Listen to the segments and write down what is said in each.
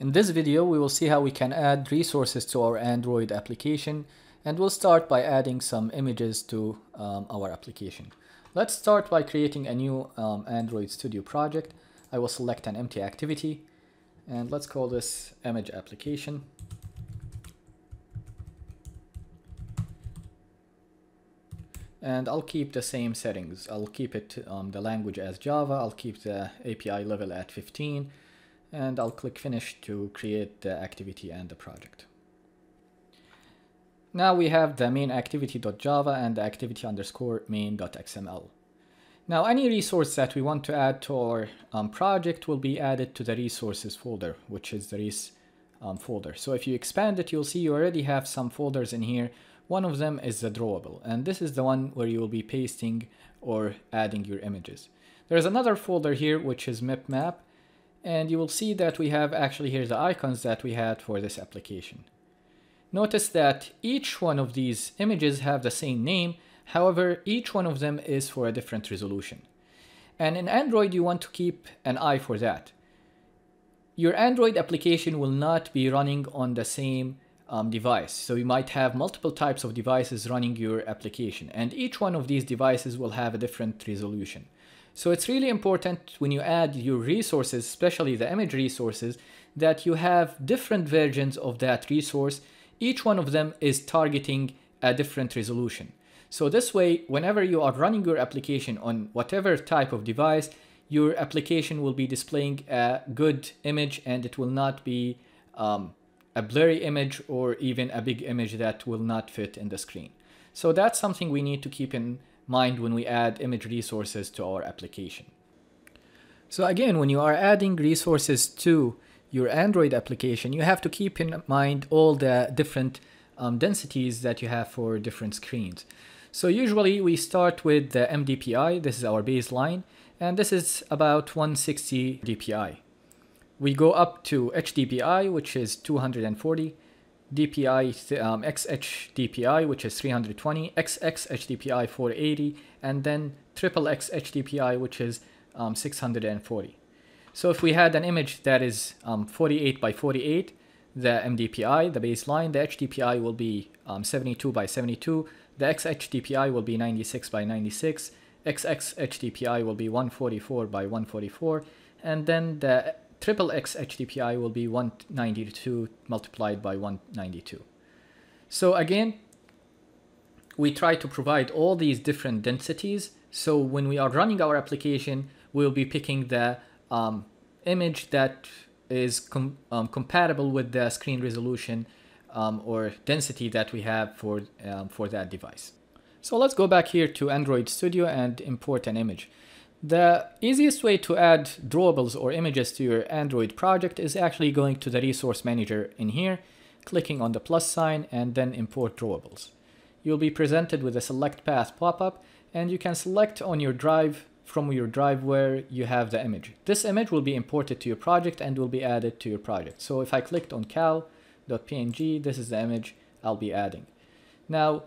In this video, we will see how we can add resources to our Android application and we'll start by adding some images to um, our application. Let's start by creating a new um, Android Studio project. I will select an empty activity and let's call this image application. And I'll keep the same settings. I'll keep it um, the language as Java. I'll keep the API level at 15 and I'll click finish to create the activity and the project. Now we have the main activity.java and the activity underscore main.xml. Now any resource that we want to add to our um, project will be added to the resources folder, which is the res um, folder. So if you expand it, you'll see you already have some folders in here. One of them is the drawable, and this is the one where you will be pasting or adding your images. There's another folder here, which is mipmap, and you will see that we have actually here the icons that we had for this application. Notice that each one of these images have the same name, however, each one of them is for a different resolution. And in Android, you want to keep an eye for that. Your Android application will not be running on the same um, device. So you might have multiple types of devices running your application, and each one of these devices will have a different resolution. So it's really important when you add your resources, especially the image resources, that you have different versions of that resource. Each one of them is targeting a different resolution. So this way, whenever you are running your application on whatever type of device, your application will be displaying a good image and it will not be um, a blurry image or even a big image that will not fit in the screen. So that's something we need to keep in mind when we add image resources to our application. So again, when you are adding resources to your Android application, you have to keep in mind all the different um, densities that you have for different screens. So usually we start with the MDPI, this is our baseline, and this is about 160 DPI. We go up to HDPI, which is 240, DPI, um, XH DPI, which is 320, XX HDPI 480, and then triple X HDPI, which is um, 640. So if we had an image that is um, 48 by 48, the MDPI, the baseline, the HDPI will be um, 72 by 72, the XHDPI will be 96 by 96, XX HDPI will be 144 by 144, and then the triple X HDPI will be 192 multiplied by 192. So again, we try to provide all these different densities. So when we are running our application, we'll be picking the um, image that is com um, compatible with the screen resolution um, or density that we have for, um, for that device. So let's go back here to Android Studio and import an image. The easiest way to add drawables or images to your Android project is actually going to the resource manager in here, clicking on the plus sign and then import drawables. You'll be presented with a select path pop-up and you can select on your drive from your drive where you have the image. This image will be imported to your project and will be added to your project. So if I clicked on cow.png, this is the image I'll be adding. Now,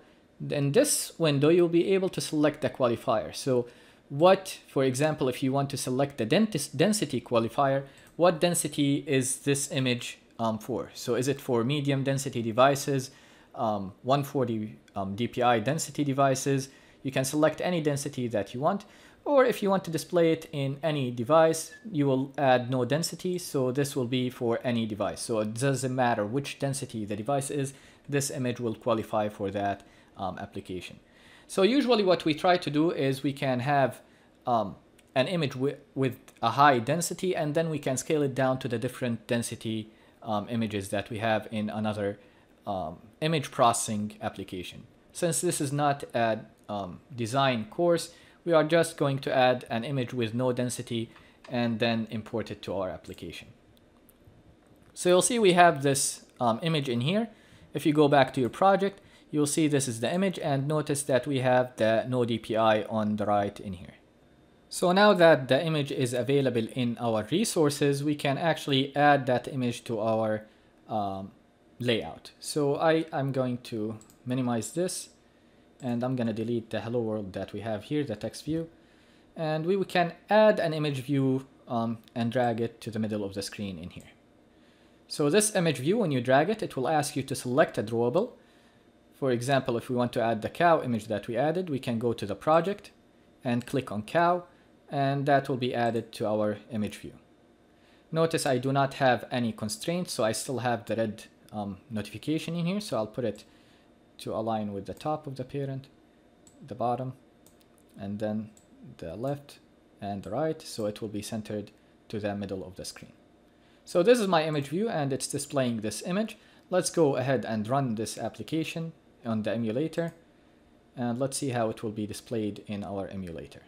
in this window, you'll be able to select the qualifier. So what, for example, if you want to select the density qualifier, what density is this image um, for? So is it for medium density devices, um, 140 um, DPI density devices? You can select any density that you want. Or if you want to display it in any device, you will add no density. So this will be for any device. So it doesn't matter which density the device is, this image will qualify for that um, application. So usually what we try to do is we can have um, an image with, a high density and then we can scale it down to the different density um, images that we have in another um, image processing application. Since this is not a um, design course, we are just going to add an image with no density and then import it to our application. So you'll see we have this um, image in here. If you go back to your project, you'll see this is the image and notice that we have the no DPI on the right in here. So now that the image is available in our resources, we can actually add that image to our um, layout. So I, I'm going to minimize this and I'm going to delete the hello world that we have here, the text view. And we can add an image view um, and drag it to the middle of the screen in here. So this image view, when you drag it, it will ask you to select a drawable. For example, if we want to add the cow image that we added, we can go to the project and click on cow, and that will be added to our image view. Notice I do not have any constraints, so I still have the red um, notification in here, so I'll put it to align with the top of the parent, the bottom, and then the left and the right, so it will be centered to the middle of the screen. So this is my image view and it's displaying this image. Let's go ahead and run this application on the emulator and let's see how it will be displayed in our emulator.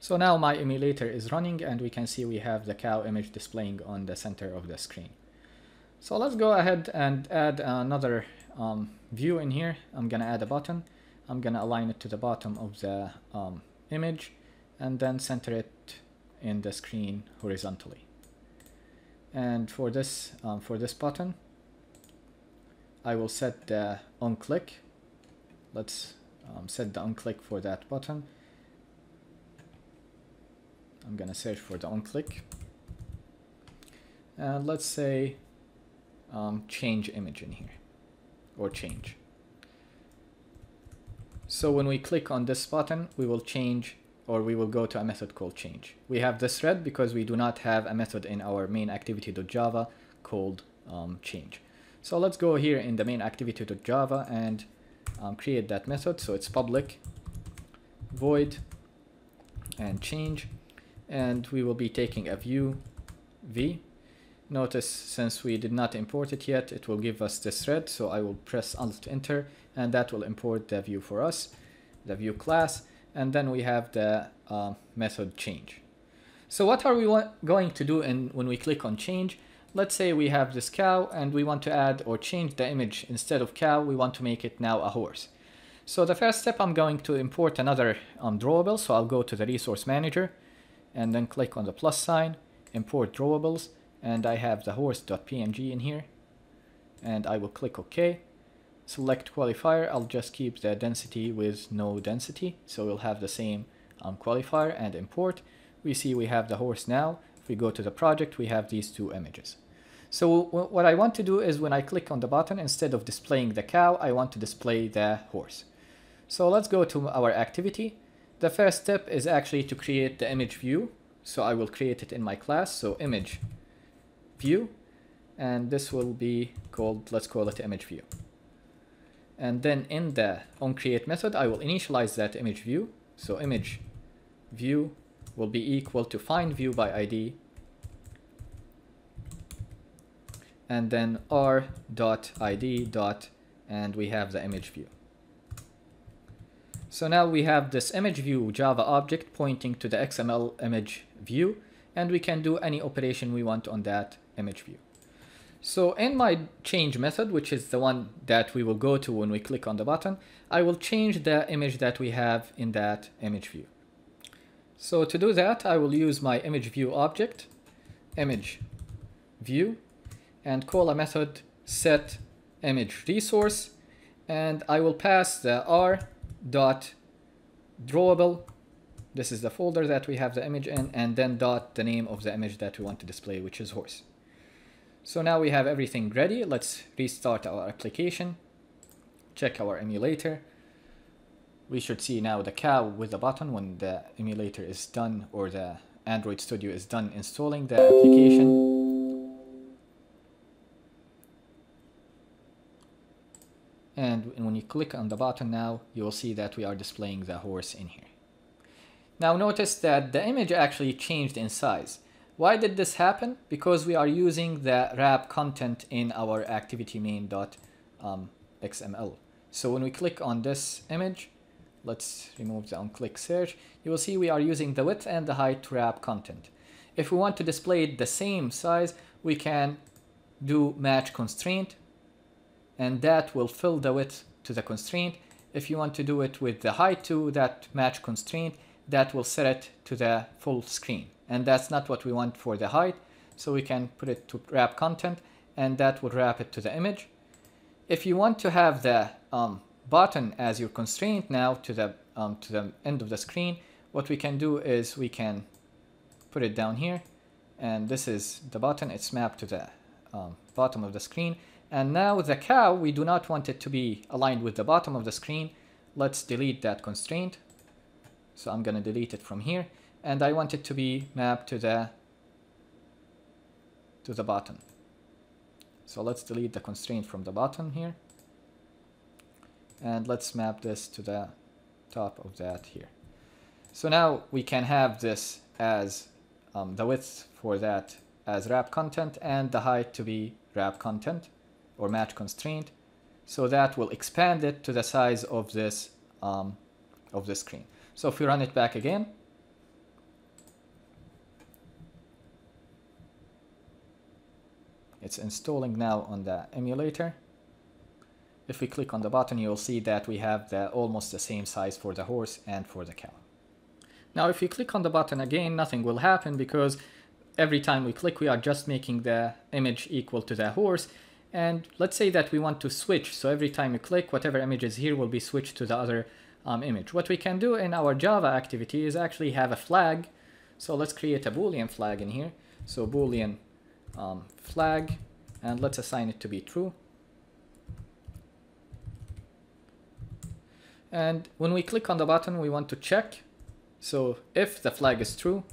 So now my emulator is running and we can see we have the cow image displaying on the center of the screen. So let's go ahead and add another um, view in here. I'm gonna add a button. I'm gonna align it to the bottom of the um, image and then center it in the screen horizontally. And for this, um, for this button, I will set the on click. Let's um, set the on click for that button. I'm gonna search for the on click. And let's say um, change image in here or change. So when we click on this button, we will change or we will go to a method called change. We have this thread because we do not have a method in our main activity.java called um, change. So let's go here in the main activity.java and um, create that method. So it's public void and change and we will be taking a view v. Notice since we did not import it yet, it will give us this thread. So I will press Alt Enter and that will import the view for us, the view class. And then we have the uh, method change. So what are we going to do in, when we click on change? Let's say we have this cow and we want to add or change the image instead of cow, we want to make it now a horse. So the first step, I'm going to import another um, drawable. So I'll go to the resource manager and then click on the plus sign, import drawables, and I have the horse.png in here. And I will click OK. Select qualifier, I'll just keep the density with no density. So we'll have the same um, qualifier and import. We see we have the horse now. If we go to the project, we have these two images. So what I want to do is when I click on the button, instead of displaying the cow, I want to display the horse. So let's go to our activity. The first step is actually to create the image view. So I will create it in my class. So image view, and this will be called, let's call it image view. And then in the onCreate method, I will initialize that image view. So image view will be equal to find view by ID and then r dot id dot and we have the image view. So now we have this image view Java object pointing to the XML image view and we can do any operation we want on that image view. So in my change method, which is the one that we will go to when we click on the button, I will change the image that we have in that image view. So to do that, I will use my image view object, image view, and call a method set image resource, and I will pass the r dot drawable. This is the folder that we have the image in, and then dot the name of the image that we want to display, which is horse. So now we have everything ready. Let's restart our application, check our emulator. We should see now the cow with the button when the emulator is done or the Android Studio is done installing the application. And when you click on the button now, you will see that we are displaying the horse in here. Now notice that the image actually changed in size. Why did this happen? Because we are using the wrap content in our activity main.xml. Um, so when we click on this image, let's remove the onClick search, you will see we are using the width and the height wrap content. If we want to display it the same size, we can do match constraint, and that will fill the width to the constraint. If you want to do it with the height to that match constraint, that will set it to the full screen. And that's not what we want for the height. So we can put it to wrap content and that would wrap it to the image. If you want to have the um, button as your constraint now to the um, to the end of the screen what we can do is we can put it down here. And this is the button. It's mapped to the um, bottom of the screen. And now the cow, we do not want it to be aligned with the bottom of the screen. Let's delete that constraint. So I'm gonna delete it from here. And I want it to be mapped to the, to the bottom. So let's delete the constraint from the bottom here. And let's map this to the top of that here. So now we can have this as um, the width for that as wrap content and the height to be wrap content or match constraint. So that will expand it to the size of this um, of the screen. So if we run it back again, it's installing now on the emulator. If we click on the button, you'll see that we have the almost the same size for the horse and for the cow. Now if you click on the button again, nothing will happen because every time we click, we are just making the image equal to the horse. And let's say that we want to switch. So every time you click, whatever image is here will be switched to the other um, image. What we can do in our Java activity is actually have a flag. So let's create a Boolean flag in here. So Boolean um, flag, and let's assign it to be true. And when we click on the button, we want to check so if the flag is true,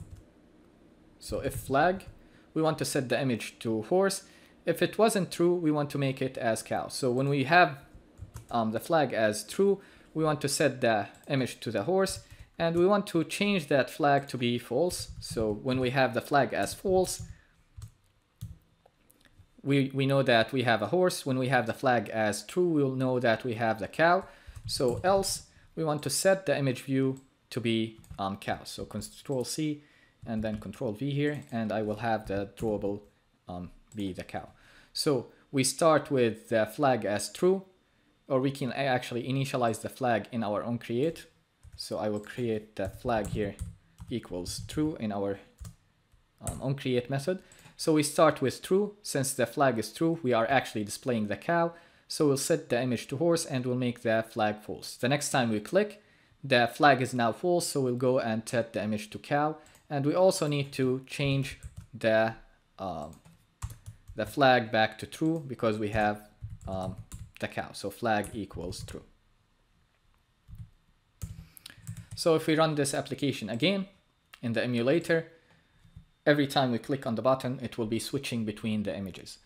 so if flag, we want to set the image to horse. If it wasn't true, we want to make it as cow. So when we have um, the flag as true, we want to set the image to the horse and we want to change that flag to be false. So when we have the flag as false, we, we know that we have a horse. When we have the flag as true, we'll know that we have the cow. So else we want to set the image view to be um, cow. So control C and then control V here, and I will have the drawable um, be the cow. So we start with the flag as true, or we can actually initialize the flag in our onCreate. So I will create the flag here equals true in our um, create method. So we start with true. Since the flag is true, we are actually displaying the cow. So we'll set the image to horse and we'll make the flag false. The next time we click, the flag is now false, so we'll go and set the image to cow. And we also need to change the, um, the flag back to true because we have um, the cow. So flag equals true. So if we run this application again in the emulator, every time we click on the button, it will be switching between the images.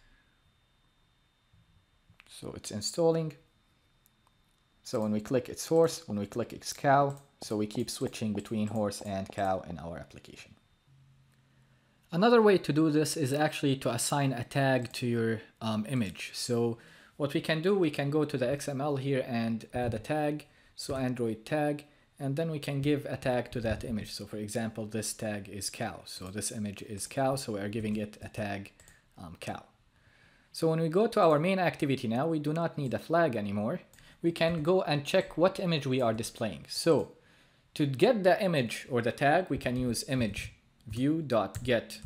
So it's installing. So when we click it's horse, when we click it's cow, so we keep switching between horse and cow in our application. Another way to do this is actually to assign a tag to your um, image. So what we can do, we can go to the XML here and add a tag. So Android tag, and then we can give a tag to that image. So for example, this tag is cow. So this image is cow, so we are giving it a tag um, cow. So when we go to our main activity now, we do not need a flag anymore we can go and check what image we are displaying. So to get the image or the tag, we can use image view dot get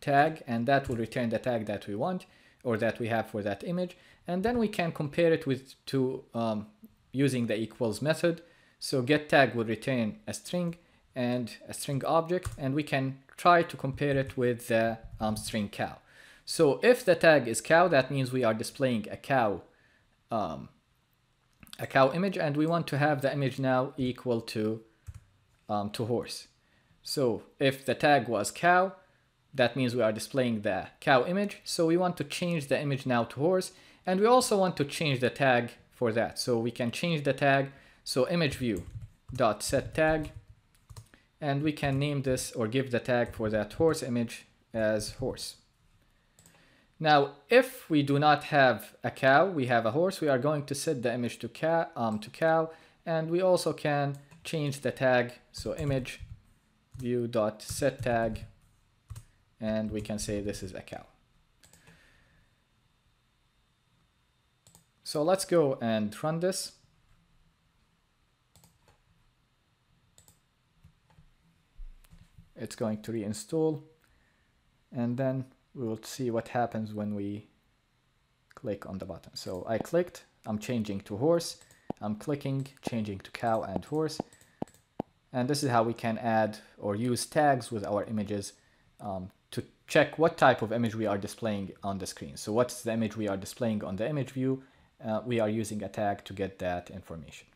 tag, and that will return the tag that we want or that we have for that image. And then we can compare it with to um, using the equals method. So get tag will return a string and a string object, and we can try to compare it with the um, string cow. So if the tag is cow, that means we are displaying a cow um, a cow image and we want to have the image now equal to um, to horse. So if the tag was cow, that means we are displaying the cow image. So we want to change the image now to horse and we also want to change the tag for that. So we can change the tag. So image view dot set tag and we can name this or give the tag for that horse image as horse. Now, if we do not have a cow, we have a horse, we are going to set the image to, cow, um, to cow, and we also can change the tag, so image view dot set tag, and we can say this is a cow. So let's go and run this. It's going to reinstall, and then we will see what happens when we click on the button. So I clicked, I'm changing to horse, I'm clicking, changing to cow and horse. And this is how we can add or use tags with our images um, to check what type of image we are displaying on the screen. So what's the image we are displaying on the image view? Uh, we are using a tag to get that information.